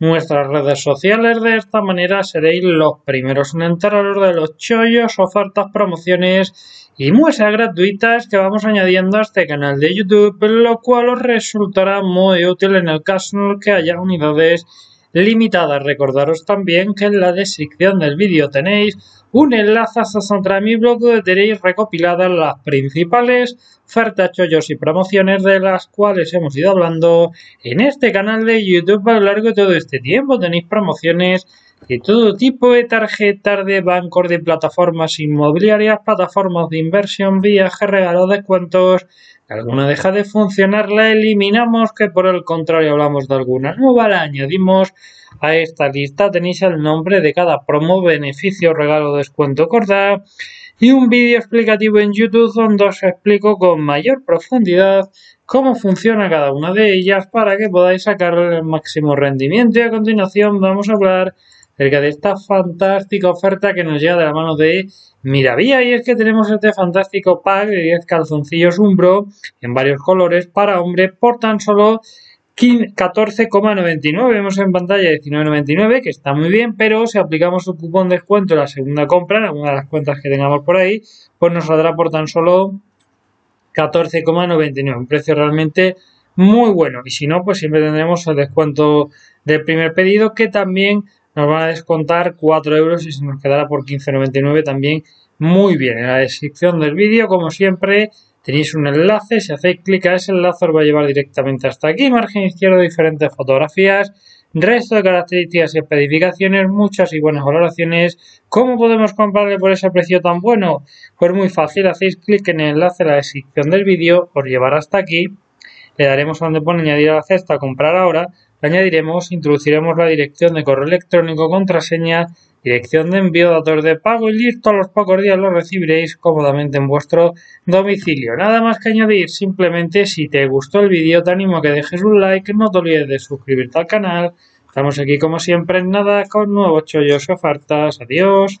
nuestras redes sociales. De esta manera seréis los primeros en enteraros de los chollos, ofertas, promociones y muestras gratuitas que vamos añadiendo a este canal de YouTube, lo cual os resultará muy útil en el caso en el que haya unidades limitadas. Recordaros también que en la descripción del vídeo tenéis un enlace a mi blog donde tenéis recopiladas las principales ofertas, chollos y promociones de las cuales hemos ido hablando en este canal de YouTube a lo largo de todo este tiempo. Tenéis promociones de todo tipo de tarjetas de bancos, de plataformas inmobiliarias, plataformas de inversión, viajes, regalos, descuentos. Alguna deja de funcionar, la eliminamos, que por el contrario hablamos de alguna nueva, la añadimos a esta lista. Tenéis el nombre de cada promo, beneficio, regalo, descuento, corda y un vídeo explicativo en YouTube donde os explico con mayor profundidad cómo funciona cada una de ellas para que podáis sacar el máximo rendimiento. Y a continuación vamos a hablar acerca de esta fantástica oferta que nos llega de la mano de Miravía y es que tenemos este fantástico pack de 10 calzoncillos Umbro en varios colores para hombre por tan solo 14,99. Vemos en pantalla 19,99, que está muy bien, pero si aplicamos un cupón de descuento en la segunda compra, en alguna de las cuentas que tengamos por ahí, pues nos saldrá por tan solo 14,99. Un precio realmente muy bueno. Y si no, pues siempre tendremos el descuento del primer pedido, que también nos van a descontar 4 euros y se nos quedará por 15,99 también muy bien. En la descripción del vídeo, como siempre, Tenéis un enlace, si hacéis clic a ese enlace os va a llevar directamente hasta aquí, margen izquierdo, diferentes fotografías, resto de características y especificaciones, muchas y buenas valoraciones. ¿Cómo podemos comprarle por ese precio tan bueno? Pues muy fácil, hacéis clic en el enlace en la descripción del vídeo, os llevará hasta aquí, le daremos a donde pone añadir a la cesta, comprar ahora, añadiremos, introduciremos la dirección de correo electrónico, contraseña, Dirección de envío, datos de pago y listo, a los pocos días lo recibiréis cómodamente en vuestro domicilio. Nada más que añadir, simplemente si te gustó el vídeo te animo a que dejes un like, no te olvides de suscribirte al canal. Estamos aquí como siempre en nada con nuevos chollos y ofertas. Adiós.